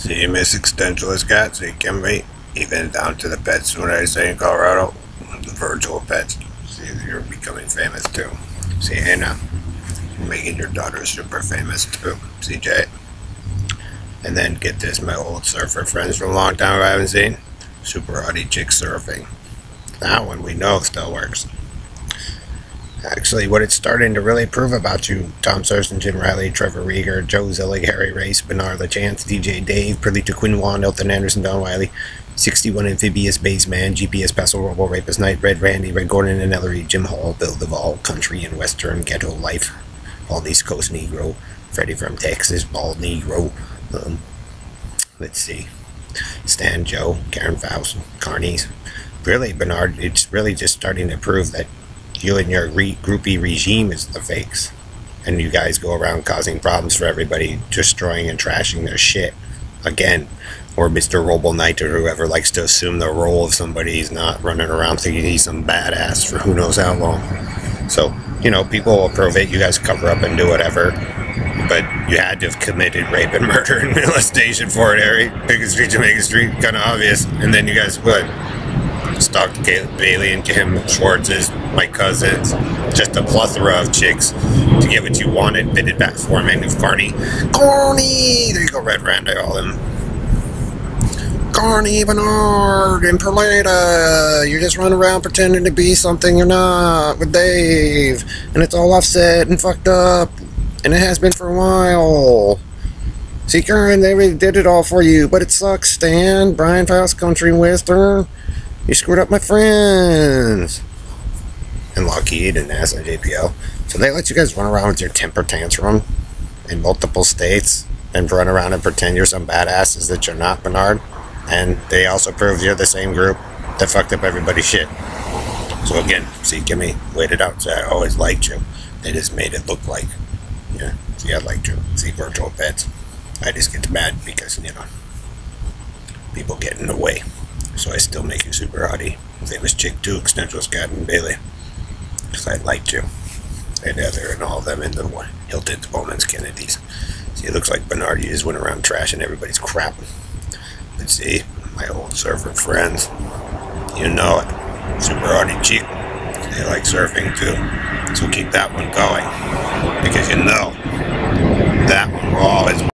See, Miss Existentialist Cat, see, can be even down to the pets when I say in Colorado, the virtual pets. See, you're becoming famous too. See, Hannah, making your daughter super famous too, CJ. And then get this, my old surfer friends from a long time I haven't seen, super hottie chick surfing. That one we know still works. Actually, what it's starting to really prove about you, Tom Thurston, Jim Riley, Trevor Rieger, Joe Zillig, Harry Race, Bernard LaChance, DJ Dave, Perlita Quinwan, Elton Anderson, Don Wiley, 61 Amphibious Baseman, GPS Pestle, Robo Rapist Knight, Red Randy, Red Gordon and Ellery, Jim Hall, Bill Duvall, Country and Western Ghetto Life, Bald East Coast Negro, Freddie from Texas, Bald Negro, um, let's see, Stan Joe, Karen Faust, Carnies. Really, Bernard, it's really just starting to prove that you and your re- groupie regime is the fakes. And you guys go around causing problems for everybody, destroying and trashing their shit. Again, or Mr. Robo Knight or whoever likes to assume the role of somebody he's not running around thinking he's some badass for who knows how long. So, you know, people will prove it. You guys cover up and do whatever. But you had to have committed rape and murder and molestation for it, Harry. Bacon Street, Jamaica Street, kind of obvious. And then you guys, stalked Caleb Bailey and Kim Schwartz's, my cousins, just a plethora of chicks to get what you wanted, bitted back for me of Carney. Carney! There you go, Red Rand, I call him. Carney, Bernard, and Perlita. You're just running around pretending to be something you're not with Dave. And it's all offset and fucked up. And it has been for a while. See, Karen, they really did it all for you, but it sucks, Stan. Brian Faust, Country Western. You screwed up my friends. And Lockheed and NASA and JPL. So they let you guys run around with your temper tantrum in multiple states and run around and pretend you're some badasses that you're not, Bernard. And they also prove you're the same group that fucked up everybody's shit. So again, see, Kimmy waited out. So I always liked you. They just made it look like, yeah, see, I liked you. See, virtual pets. I just get mad because, you know, people get in the way. So I still make you super hottie. Famous chick too, Existential Scott and Bailey. Because I liked you. And Heather and all of them in the Hilton's, Bowman's, Kennedy's. See, it looks like Bernard just went around trashing everybody's crap. But see, my old surfer friends, you know it. Super hottie chick. They like surfing too. So keep that one going. Because you know, that one will always